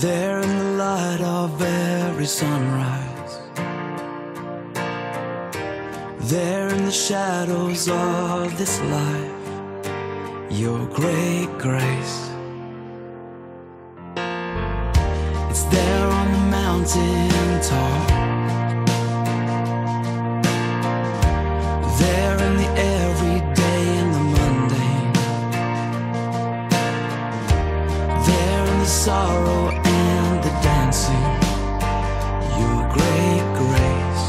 There in the light of every sunrise. There in the shadows of this life. Your great grace. It's there on the mountain top. in the dancing, your great grace,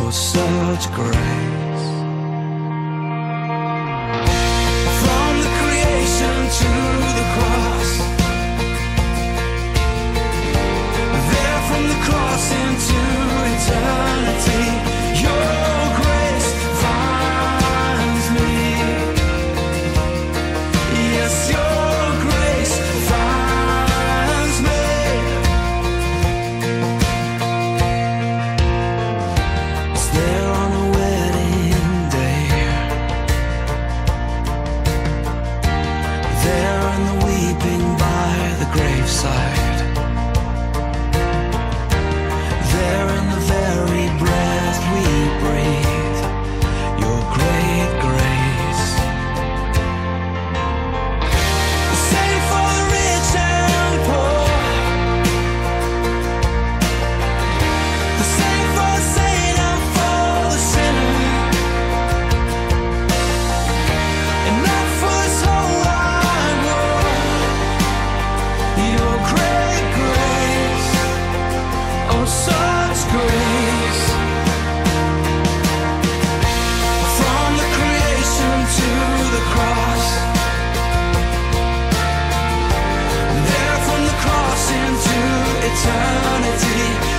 oh such grace. side. eternity.